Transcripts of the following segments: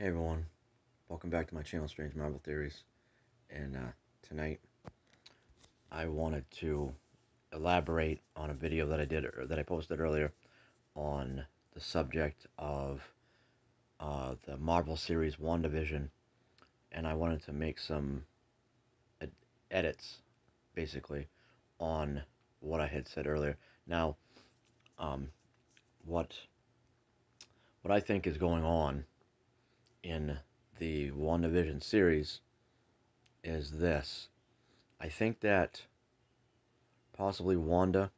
Hey everyone, welcome back to my channel, Strange Marvel Theories. And uh, tonight, I wanted to elaborate on a video that I did or that I posted earlier on the subject of uh, the Marvel series WandaVision, and I wanted to make some ed edits, basically, on what I had said earlier. Now, um, what what I think is going on in the WandaVision series is this. I think that possibly Wanda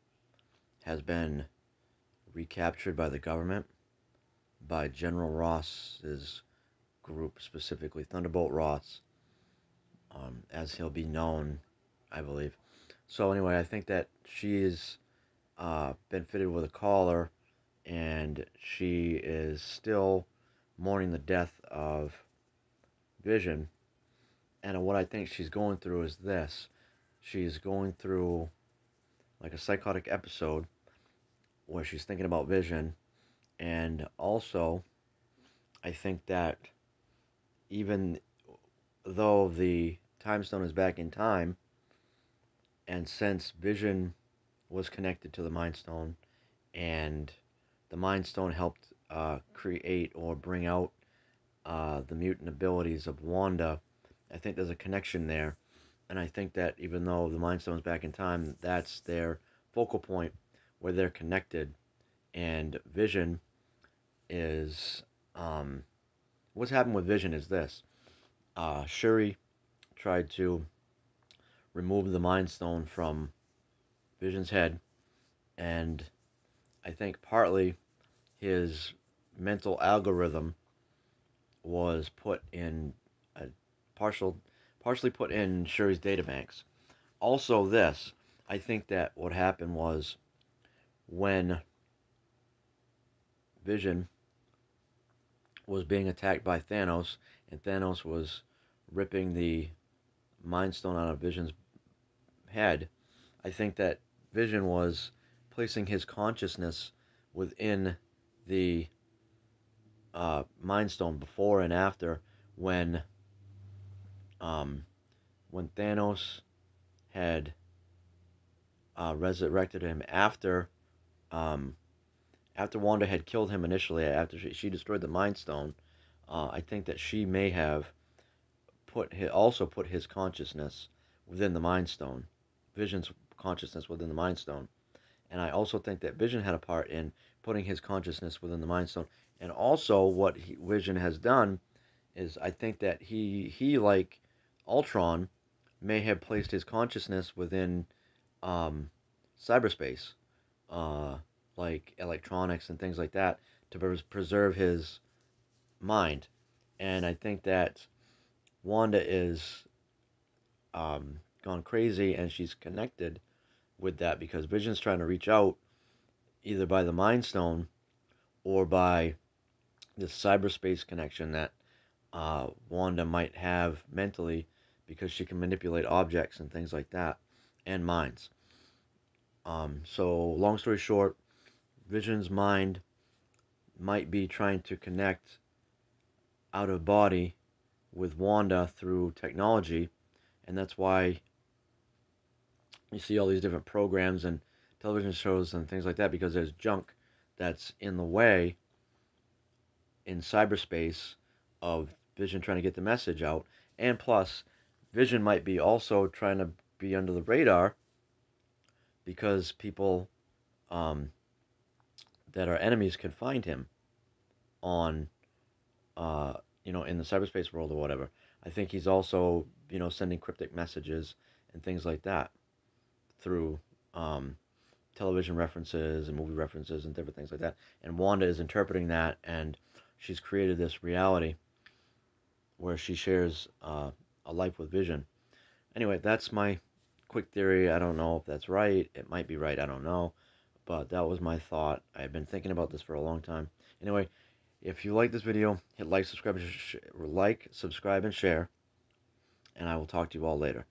has been recaptured by the government, by General Ross's group, specifically Thunderbolt Ross, um, as he'll be known, I believe. So anyway, I think that she's uh, been fitted with a collar, and she is still mourning the death of Vision. And what I think she's going through is this she's going through like a psychotic episode where she's thinking about Vision. And also, I think that even though the time stone is back in time, and since Vision was connected to the Mind Stone, and the Mind Stone helped uh, create or bring out uh, the mutant abilities of Wanda, I think there's a connection there. And I think that even though the Mind Stone's back in time, that's their focal point where they're connected. And Vision is. Um, what's happened with Vision is this uh, Shuri tried to remove the Mind Stone from Vision's head. And I think partly his mental algorithm was put in a partial partially put in Shuri's databanks. Also this, I think that what happened was when Vision was being attacked by Thanos and Thanos was ripping the Mind Stone out of Vision's head, I think that Vision was placing his consciousness within the uh, Mind Stone before and after when um, when Thanos had uh, resurrected him after um, after Wanda had killed him initially after she, she destroyed the Mind Stone. Uh, I think that she may have put his, also put his consciousness within the Mind Stone, Vision's consciousness within the Mind Stone, and I also think that Vision had a part in putting his consciousness within the Mind Stone and also, what he, Vision has done is I think that he he like Ultron may have placed his consciousness within um, cyberspace, uh, like electronics and things like that, to preserve his mind. And I think that Wanda is um, gone crazy and she's connected with that because Vision's trying to reach out either by the Mind Stone or by this cyberspace connection that uh, Wanda might have mentally because she can manipulate objects and things like that and minds. Um, so, long story short, Vision's mind might be trying to connect out of body with Wanda through technology, and that's why you see all these different programs and television shows and things like that because there's junk that's in the way in cyberspace of Vision trying to get the message out, and plus, Vision might be also trying to be under the radar because people um, that are enemies can find him on, uh, you know, in the cyberspace world or whatever. I think he's also, you know, sending cryptic messages and things like that through um, television references and movie references and different things like that. And Wanda is interpreting that and she's created this reality where she shares uh, a life with vision. Anyway, that's my quick theory. I don't know if that's right. It might be right. I don't know. But that was my thought. I've been thinking about this for a long time. Anyway, if you like this video, hit like, subscribe, like, subscribe, and share. And I will talk to you all later.